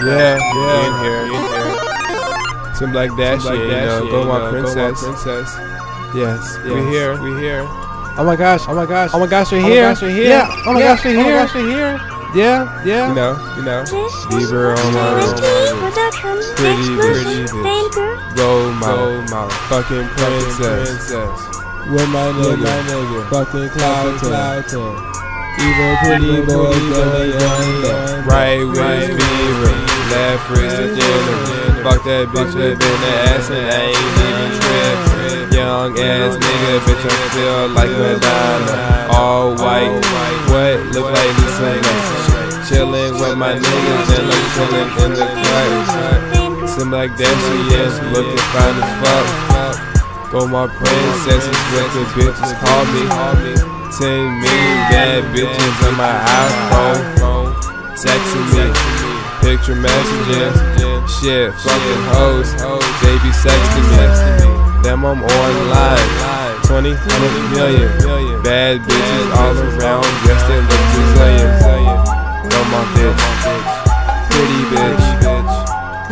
Yeah, yeah, in here, in here. Something like that, Something shit, like that, you know, shit, go, my know, princess. go my princess. Yes, yes, we here, we here. Oh my gosh, oh my gosh, oh my gosh, we're oh here. Gosh, we're here. Yeah, oh my yeah. gosh, we're here. Oh my gosh, we're here. Yeah, yeah. You know, you know. Bieber on my pretty, pretty bitch. Go my, my fucking princess. With my nigga, my nigga, fucking cloud cloud Evil pretty boys going on Right with Bieber, left wrist degenerate. Fuck that bitch up in the ass and I ain't even trip. Young ass nigga, bitch I feel like Madonna. All white, what look like the same? Chillin' with my niggas and I'm chillin' in the cut. Seem like that she is looking fine as fuck. Go my princesses, the bitches call me. 10 million bad bitches on my iPhone. Texting me, picture messaging. Shit, fucking hoes. They be sexting me. Them I'm online. 20, 20 million. Bad bitches all around. Yes, they look Brazilian. No, my bitch. Pretty bitch.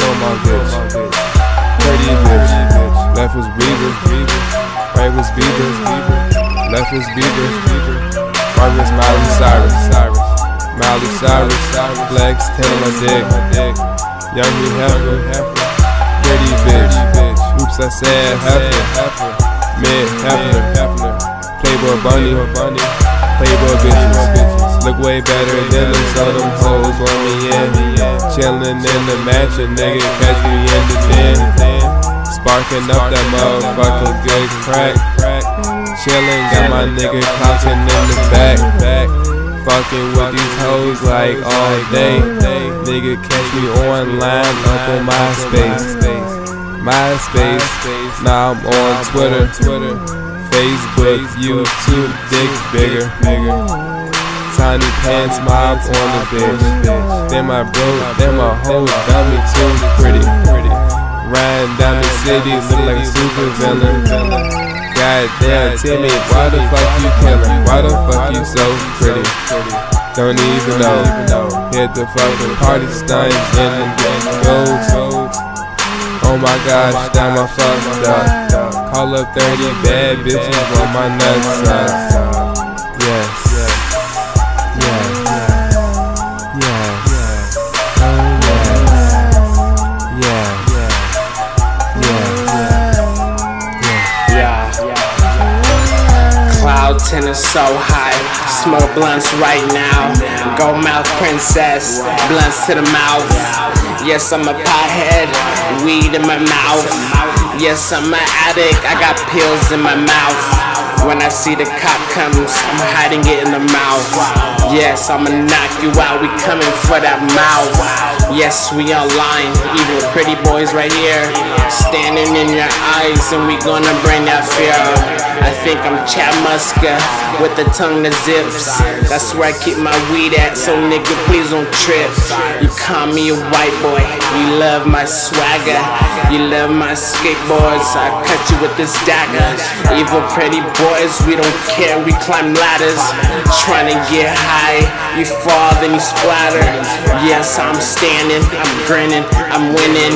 No, my bitch. Pretty bitch. Left was Bieber. Right was Bieber. Left is Bieber. Right was Miley Cyrus. Cyrus. Miley Cyrus. Flex, ten on my dick. Young me heifer. Pretty bitch. Oops, I said heifer. Mid heifer. Playboy bunny. Playboy bitches. Look way better than them, so them hoes want me in. Chillin' in the mansion, nigga, catch me in the den. Sparking up that motherfucking good crack. Chillin', got my nigga crouching in the back. Fucking with these hoes like all day. Nigga catch me online up on MySpace. MySpace. Now I'm on Twitter. Facebook, YouTube, dick bigger. bigger. Tiny pants mob on the bitch. Then my bro, then my hoe dummy too pretty. Riding down the city, look like a super villain. Goddamn, Timmy, why the fuck you killing? Why the fuck you so pretty? Don't even know. Hit the fucking party stunt and then go. Oh my gosh, damn, I fucked up. Call up 30 bad bitches on my nuts. Is so high. Smoke blunts right now. Go mouth princess. Blunts to the mouth. Yes, I'm a pothead. Weed in my mouth. Yes, I'm an addict. I got pills in my mouth. When I see the cop comes, I'm hiding it in the mouth. Yes, I'ma knock you out. We coming for that mouth. Yes, we online. Evil pretty boys right here. Standing in your eyes, and we gonna bring that fear. I think I'm Chad Muska with the tongue that zips. That's where I keep my weed at, so nigga, please don't trip. You call me a white boy. You love my swagger. You love my skateboards. I cut you with this dagger. Evil pretty boys, we don't care, we climb ladders. Trying to get high, you fall, then you splatter. Yes, I'm standing, I'm grinning, I'm winning.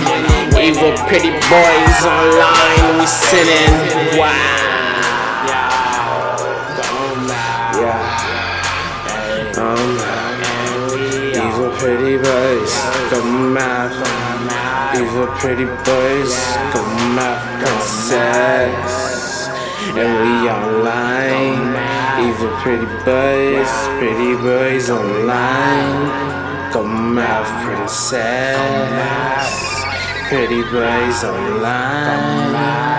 Evil pretty boys online, we sinning. Wow. Pretty boys, go math. Evil pretty boys, go math, princess and we online. Even pretty boys, pretty boys online. Go mouth princess, pretty boys online.